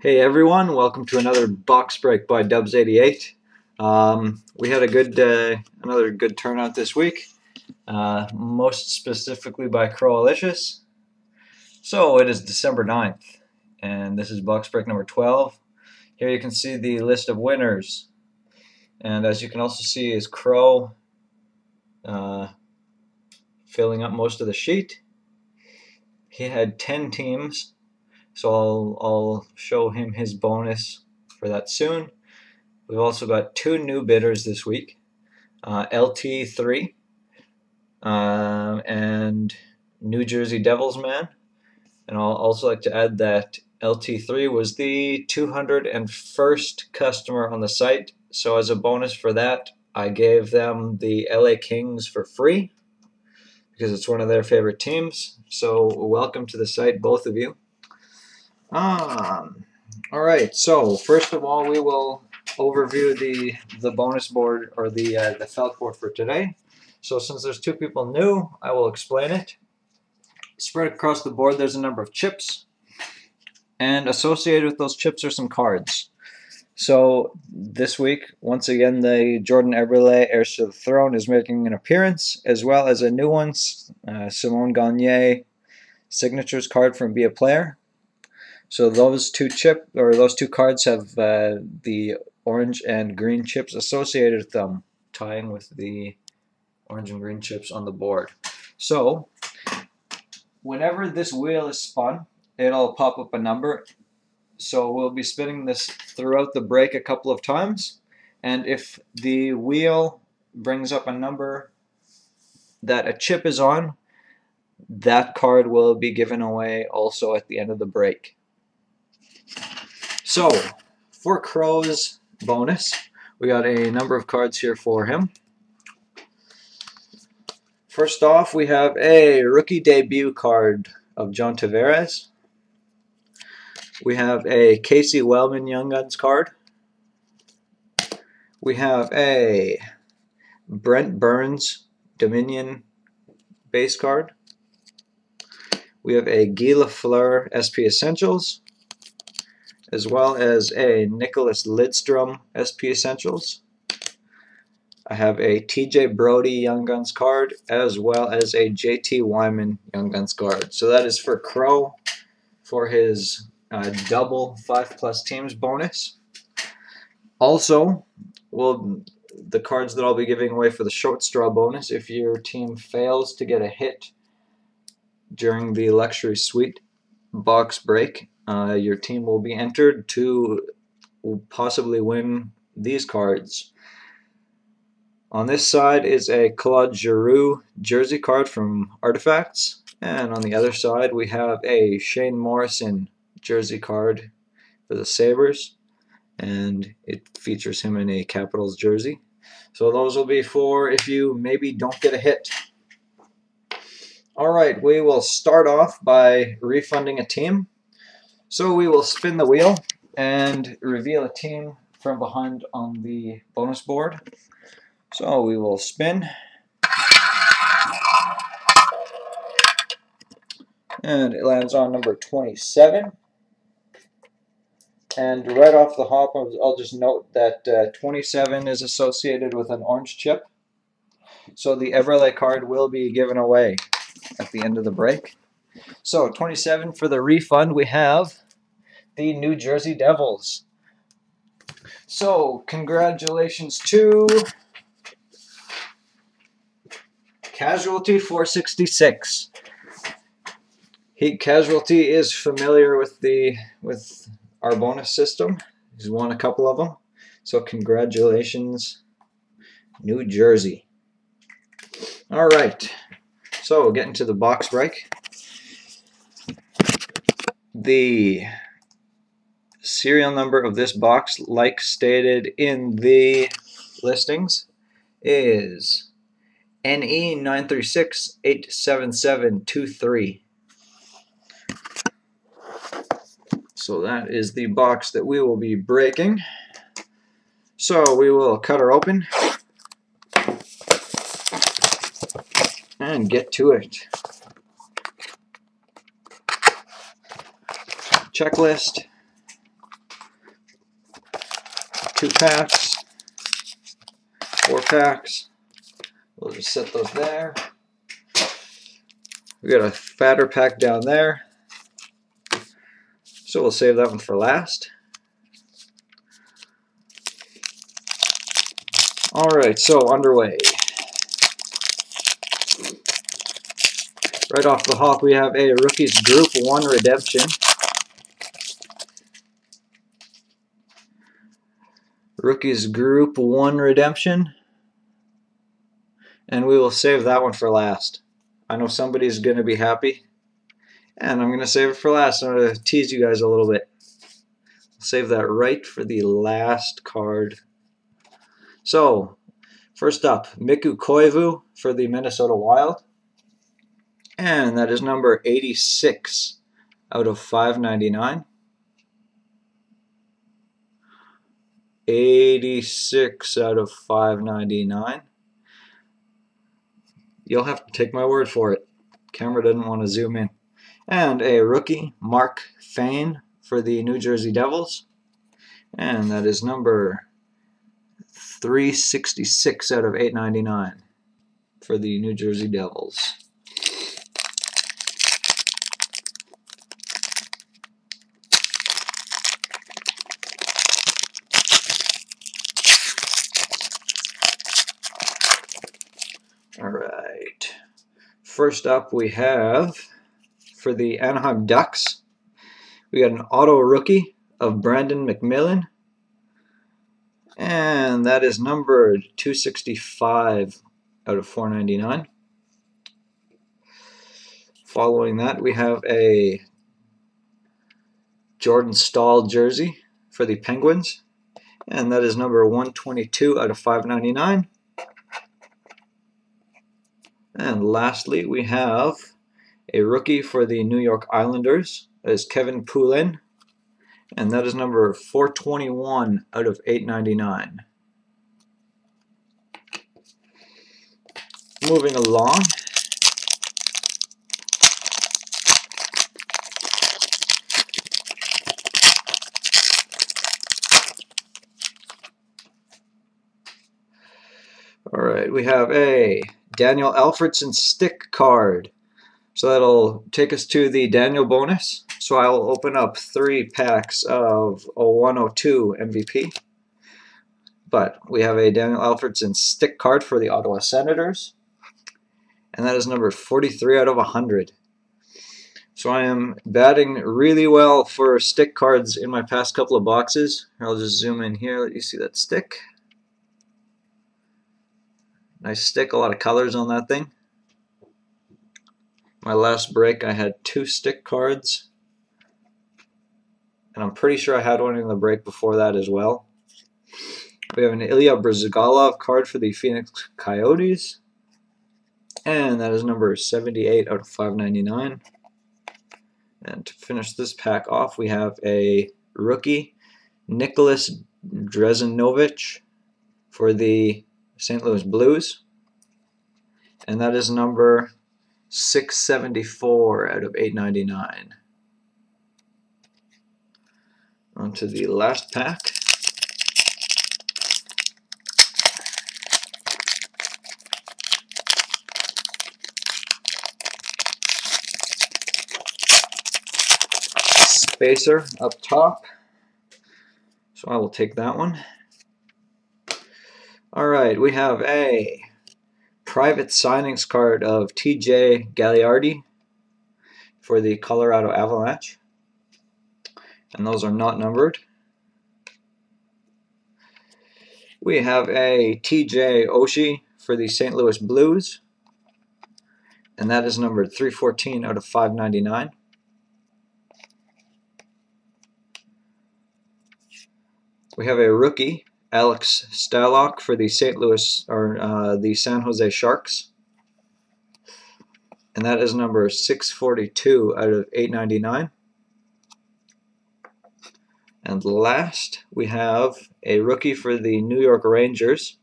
Hey everyone, welcome to another box break by Dubs88. Um, we had a good, uh, another good turnout this week, uh, most specifically by Crowalicious. So it is December 9th, and this is box break number 12. Here you can see the list of winners, and as you can also see is Crow uh, filling up most of the sheet. He had 10 teams so I'll, I'll show him his bonus for that soon. We've also got two new bidders this week, uh, LT3 uh, and New Jersey Devils Man. And I'll also like to add that LT3 was the 201st customer on the site. So as a bonus for that, I gave them the LA Kings for free because it's one of their favorite teams. So welcome to the site, both of you. Um, all right, so first of all, we will overview the the bonus board or the uh, the felt board for today. So since there's two people new, I will explain it. Spread across the board, there's a number of chips, and associated with those chips are some cards. So this week, once again, the Jordan Eberle Heirs to the Throne is making an appearance, as well as a new one, uh, Simon Gagne signatures card from Be a Player. So those two chip or those two cards have uh, the orange and green chips associated with them, tying with the orange and green chips on the board. So whenever this wheel is spun, it'll pop up a number. So we'll be spinning this throughout the break a couple of times. And if the wheel brings up a number that a chip is on, that card will be given away also at the end of the break. So, for Crow's bonus, we got a number of cards here for him. First off, we have a rookie debut card of John Tavares. We have a Casey Wellman Young Guns card. We have a Brent Burns Dominion base card. We have a Guy Lafleur SP Essentials as well as a Nicholas Lidstrom SP Essentials. I have a TJ Brodie Young Guns card as well as a JT Wyman Young Guns card. So that is for Crow for his uh, double 5 plus teams bonus. Also, well, the cards that I'll be giving away for the short straw bonus, if your team fails to get a hit during the luxury suite box break, uh, your team will be entered to possibly win these cards. On this side is a Claude Giroux jersey card from Artifacts, and on the other side we have a Shaone Morrisonn jersey card for the Sabres, and it features him in a Capitals jersey. So those will be for if you maybe don't get a hit. All right, we will start off by refunding a team. So we will spin the wheel and reveal a team from behind on the bonus board. So we will spin. And it lands on number 27. And right off the hop, I'll just note that uh, 27 is associated with an orange chip. So the Eberle card will be given away at the end of the break. So 27 for the refund, we have the New Jersey Devils. So congratulations to Casualty 466. Heat Casualty is familiar with the with our bonus system. He's won a couple of them. So congratulations, New Jersey. All right. So getting to the box break the serial number of this box, like stated in the listings, is NE93687723. So that is the box that we will be breaking. So we will cut her open and get to it. checklist. Two packs, four packs. We'll just set those there. We got a fatter pack down there. So we'll save that one for last. Alright, so underway. Right off the hop, we have a Rookies Group 1 Redemption. Rookies Group 1 Redemption. And we will save that one for last. I know somebody's going to be happy. And I'm going to save it for last. I'm going to tease you guys a little bit. Save that right for the last card. So, first up, Mikko Koivu for the Minnesota Wild. And that is number 86 out of 599. 86 out of 599. You'll have to take my word for it. Camera didn't want to zoom in. And a rookie, Mark Fayne for the New Jersey Devils. And that is number 366 out of 899 for the New Jersey Devils. Right. First up, we have for the Anaheim Ducks, we got an auto rookie of Brandon McMillan. And that is numbered 265 out of 499. Following that, we have a Jordan Staal jersey for the Penguins. And that is number 122 out of 599. And lastly, we have a rookie for the New York Islanders. That is Kevin Poulin. And that is number 421 out of 899. Moving along. All right, we have a Daniel Alfredsson stick card. So that'll take us to the Daniel bonus. So I'll open up three packs of a 102 MVP. But we have a Daniel Alfredsson stick card for the Ottawa Senators. And that is number 43 out of 100. So I am batting really well for stick cards in my past couple of boxes. I'll just zoom in here, let you see that stick. Nice stick, a lot of colors on that thing. My last break I had two stick cards. And I'm pretty sure I had one in the break before that as well. We have an Ilya Bryzgalov card for the Phoenix Coyotes. And that is number 78 out of 599. And to finish this pack off, we have a rookie, Nicholas Drazenovic for the St. Louis Blues. And that is number 674 out of 899. On to the last pack. Spacer up top. So I will take that one. All right, we have a private signings card of TJ Galiardi for the Colorado Avalanche. And those are not numbered. We have a TJ Oshie for the St. Louis Blues. And that is numbered 314 out of 599. We have a rookie Alex Stalock for the St. Louis or uh, the San Jose Sharks. And that is number 642 out of 899. And last, we have a rookie for the New York Rangers.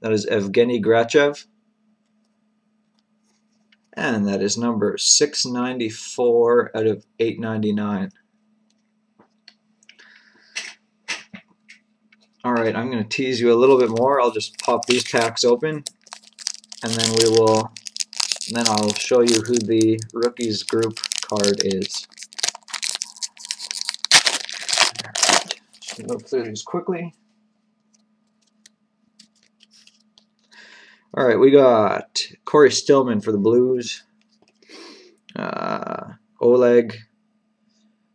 That is Evgeny Grachev. And that is number 694 out of 899. Alright, I'm going to tease you a little bit more. I'll just pop these packs open and then we will then I'll show you who the rookies group card is. Just go through these quickly. All right, we got Cory Stillman for the Blues, uh, Oleg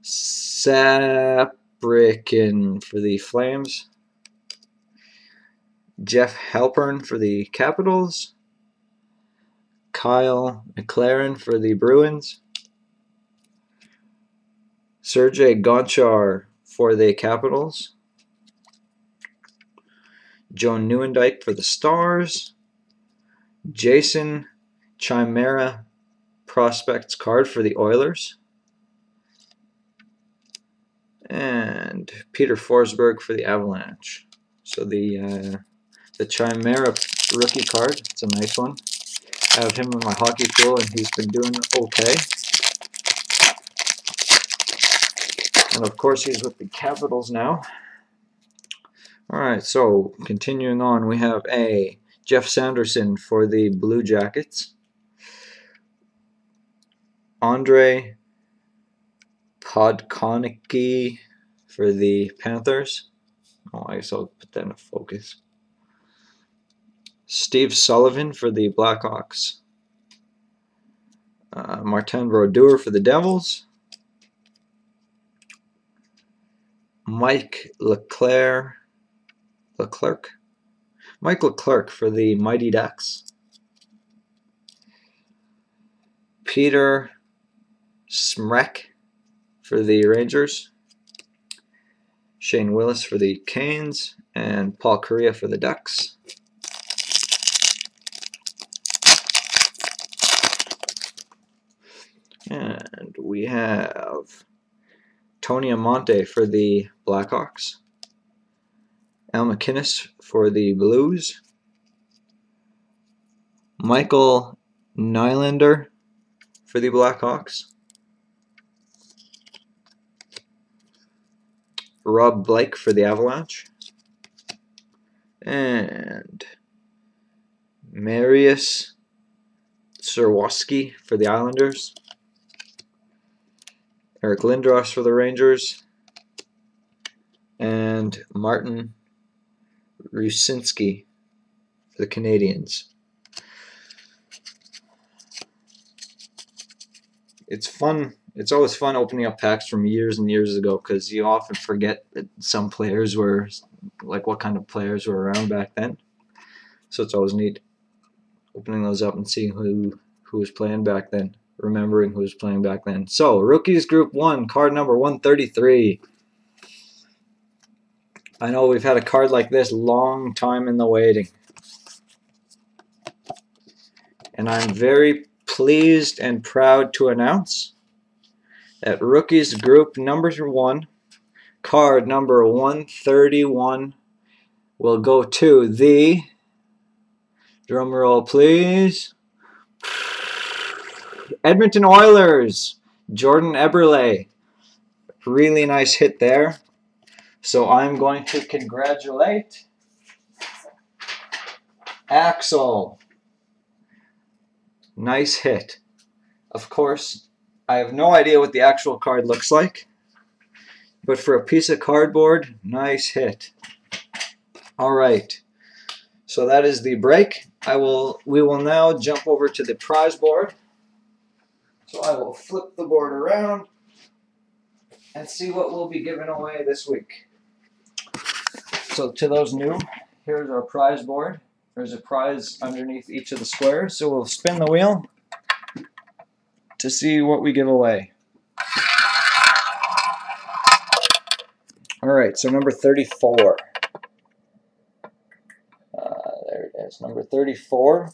Saprykin for the Flames, Jeff Halpern for the Capitals, Kyle McLaren for the Bruins, Sergei Gonchar for the Capitals, Joe Nieuwendyk for the Stars, Jason Chimera prospects card for the Oilers. And Peter Forsberg for the Avalanche. So the uh, the Chimera rookie card, it's a nice one. I have him in my hockey pool and he's been doing okay. And of course he's with the Capitals now. Alright, so continuing on, we have a Geoff Sanderson for the Blue Jackets. Andrej Podkonicky for the Panthers. Oh, I guess I'll put that in focus. Steve Sullivan for the Blackhawks. Uh, Martin Brodeur for the Devils. Mike Leclerc. Leclerc Mike Leclerc for the Mighty Ducks. Peter Smrek for the Rangers. Shane Willis for the Canes. And Paul Kariya for the Ducks. And we have Tony Amonte for the Blackhawks. Al MacInnis for the Blues. Michael Nylander for the Blackhawks. Rob Blake for the Avalanche. And Mariusz Czerkawski for the Islanders. Eric Lindros for the Rangers. And Martin Rucinsky for the Canadiens. It's fun. It's always fun opening up packs from years and years ago because you often forget that some players were like what kind of players were around back then. So it's always neat opening those up and seeing who who was playing back then, remembering who was playing back then. So rookies group one, card number 133. I know we've had a card like this long time in the waiting. And I'm very pleased and proud to announce that Rookies Group number one, card number 131, will go to the, drum roll please, Edmonton Oilers, Jordan Eberle. Really nice hit there. So I'm going to congratulate Axel. Nice hit. Of course, I have no idea what the actual card looks like, but for a piece of cardboard, nice hit. All right. So that is the break. I will we will now jump over to the prize board. So I will flip the board around and see what we'll be given away this week. So to those new, here's our prize board. There's a prize underneath each of the squares. So we'll spin the wheel to see what we give away. All right, so number 34. Uh, there it is, number 34.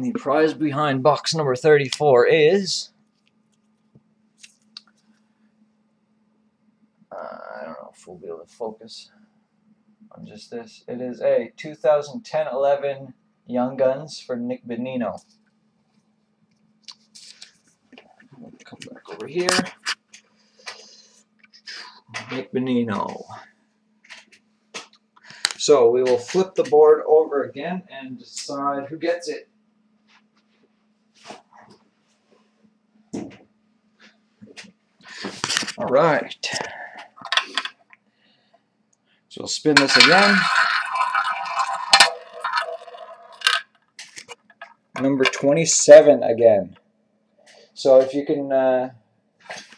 And the prize behind box number 34 is Uh, I don't know if we'll be able to focus on just this. It is a 2010-11 Young Guns for Nick Bonino. Come back over here. Blake Bonino. So we will flip the board over again and decide who gets it. All right. So we'll spin this again. Number 27 again. So if you can uh,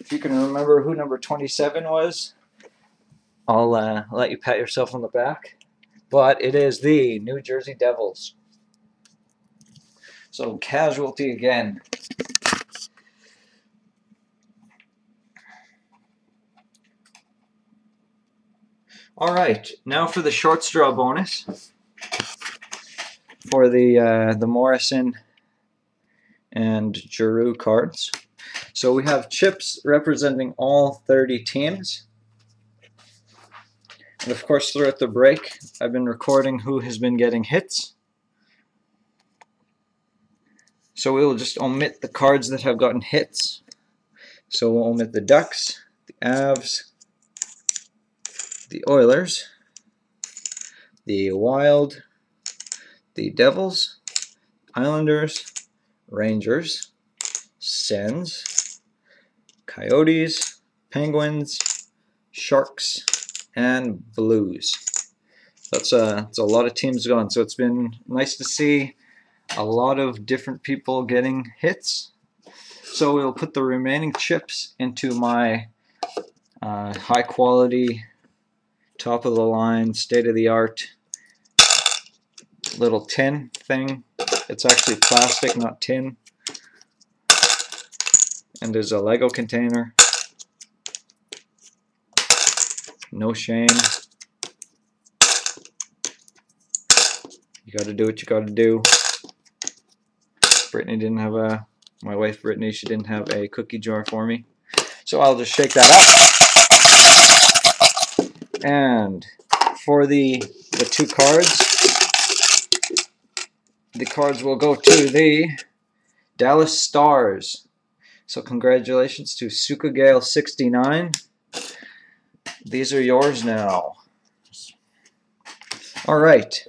if you can remember who number 27 was, I'll uh, let you pat yourself on the back. But it is the New Jersey Devils. So casualty again. All right, now for the short straw bonus for the uh, the Morrisonn and Giroux cards. So we have chips representing all 30 teams. And of course, throughout the break, I've been recording who has been getting hits. So we will just omit the cards that have gotten hits. So we'll omit the Ducks, the Avs, the Oilers, the Wild, the Devils, Islanders, Rangers, Sens, Coyotes, Penguins, Sharks, and Blues. That's a, that's a lot of teams gone, so it's been nice to see a lot of different people getting hits. So we'll put the remaining chips into my uh, high quality top of the line, state of the art little tin thing. It's actually plastic, not tin. And there's a Lego container. No shame. You gotta do what you gotta do. Brittany didn't have a, my wife Brittany, she didn't have a cookie jar for me. So I'll just shake that up. And for the, the two cards, the cards will go to the Dallas Stars. So congratulations to Suka Gale 69. These are yours now. All right.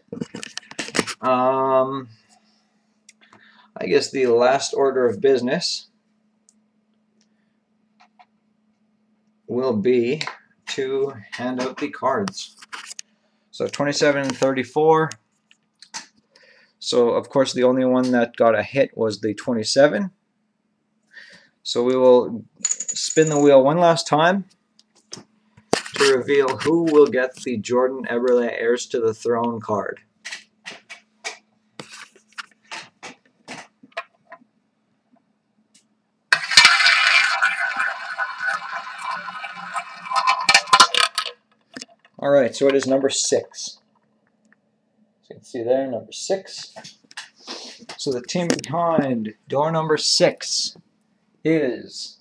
Um, I guess the last order of business will be to hand out the cards. So 27 and 34. So of course the only one that got a hit was the 27. So we will spin the wheel one last time to reveal who will get the Jordan Eberle Heirs to the Throne card. All right, so it is number six. So you can see there, number six. So the team behind door number six is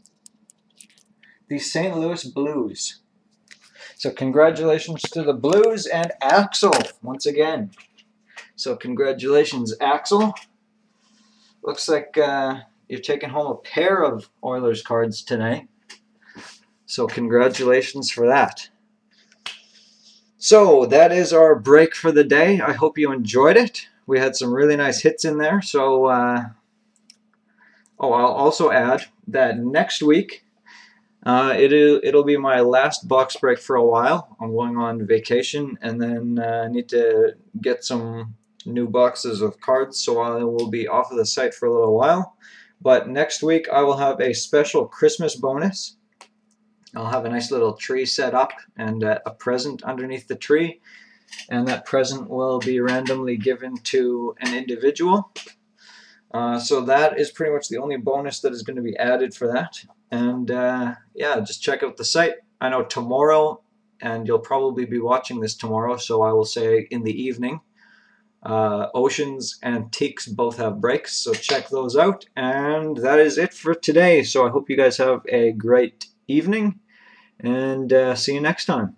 the St. Louis Blues. So congratulations to the Blues and Axel once again. So congratulations, Axel. Looks like uh, you're taking home a pair of Oilers cards today. So congratulations for that. So that is our break for the day. I hope you enjoyed it. We had some really nice hits in there. So, uh, oh, I'll also add that next week uh, it'll, it'll be my last box break for a while. I'm going on vacation and then uh, I need to get some new boxes of cards so I will be off of the site for a little while. But next week I will have a special Christmas bonus I'll have a nice little tree set up and uh, a present underneath the tree and that present will be randomly given to an individual. Uh, so that is pretty much the only bonus that is going to be added for that. And uh, yeah, just check out the site. I know tomorrow, and you'll probably be watching this tomorrow, so I will say in the evening, uh, Oceans and Teaks both have breaks, so check those out. And that is it for today. So I hope you guys have a great evening and uh, see you next time.